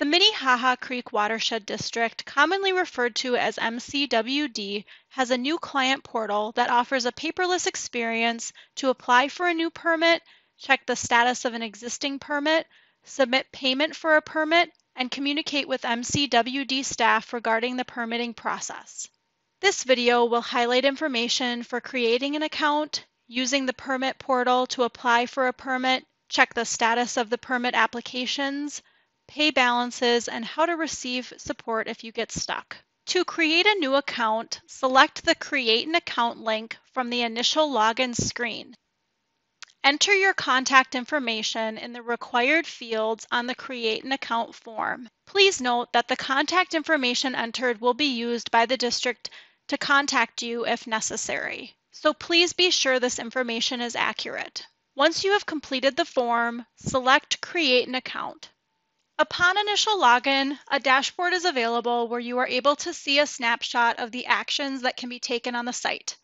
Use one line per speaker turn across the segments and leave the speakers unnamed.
The Minnehaha Creek Watershed District, commonly referred to as MCWD, has a new client portal that offers a paperless experience to apply for a new permit, check the status of an existing permit, submit payment for a permit, and communicate with MCWD staff regarding the permitting process. This video will highlight information for creating an account, using the permit portal to apply for a permit, check the status of the permit applications, pay balances, and how to receive support if you get stuck. To create a new account, select the Create an Account link from the initial login screen. Enter your contact information in the required fields on the Create an Account form. Please note that the contact information entered will be used by the district to contact you if necessary. So please be sure this information is accurate. Once you have completed the form, select Create an Account. Upon initial login, a dashboard is available where you are able to see a snapshot of the actions that can be taken on the site.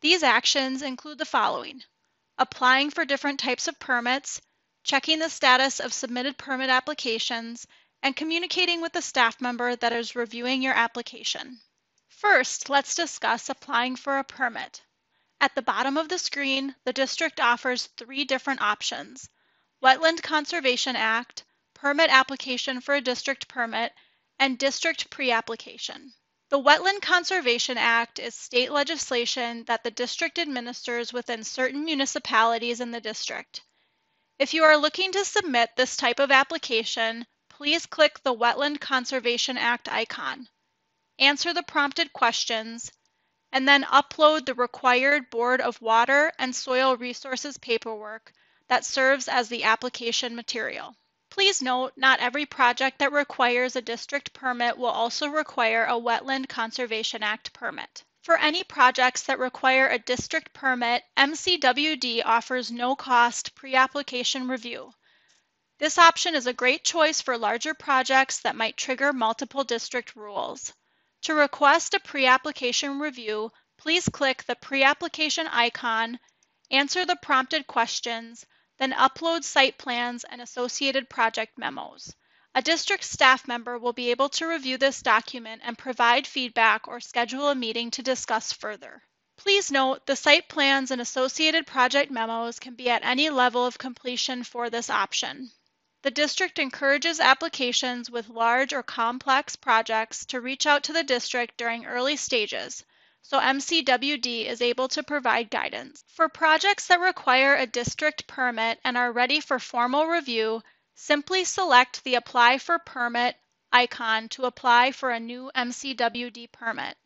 These actions include the following. Applying for different types of permits, checking the status of submitted permit applications, and communicating with the staff member that is reviewing your application. First, let's discuss applying for a permit. At the bottom of the screen, the district offers three different options. Wetland Conservation Act, permit application for a district permit, and district pre-application. The Wetland Conservation Act is state legislation that the district administers within certain municipalities in the district. If you are looking to submit this type of application, please click the Wetland Conservation Act icon. Answer the prompted questions, and then upload the required Board of Water and Soil Resources paperwork that serves as the application material. Please note, not every project that requires a district permit will also require a Wetland Conservation Act permit. For any projects that require a district permit, MCWD offers no-cost pre-application review. This option is a great choice for larger projects that might trigger multiple district rules. To request a pre-application review, please click the pre-application icon, answer the prompted questions, then upload site plans and associated project memos. A district staff member will be able to review this document and provide feedback or schedule a meeting to discuss further. Please note the site plans and associated project memos can be at any level of completion for this option. The district encourages applications with large or complex projects to reach out to the district during early stages so MCWD is able to provide guidance. For projects that require a district permit and are ready for formal review, simply select the Apply for Permit icon to apply for a new MCWD permit.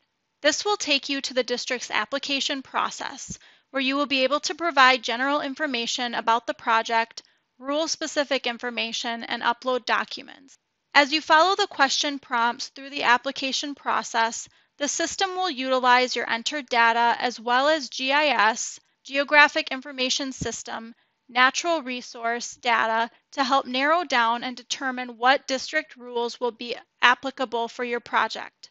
This will take you to the district's application process, where you will be able to provide general information about the project, rule-specific information, and upload documents. As you follow the question prompts through the application process, the system will utilize your entered data as well as GIS, Geographic Information System, natural resource data to help narrow down and determine what district rules will be applicable for your project.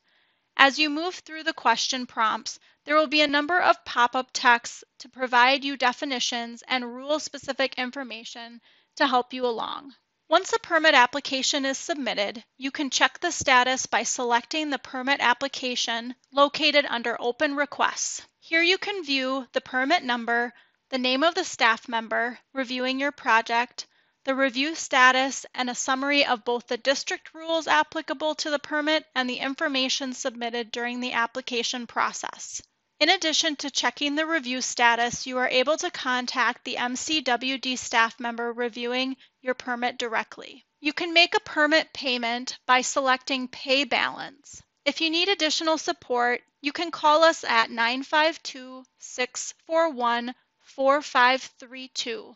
As you move through the question prompts, there will be a number of pop-up texts to provide you definitions and rule-specific information to help you along. Once a permit application is submitted, you can check the status by selecting the permit application located under Open Requests. Here you can view the permit number, the name of the staff member reviewing your project, the review status, and a summary of both the district rules applicable to the permit and the information submitted during the application process. In addition to checking the review status, you are able to contact the MCWD staff member reviewing your permit directly. You can make a permit payment by selecting Pay Balance. If you need additional support, you can call us at 952 641 4532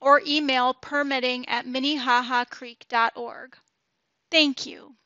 or email permitting at minnehaha Thank you.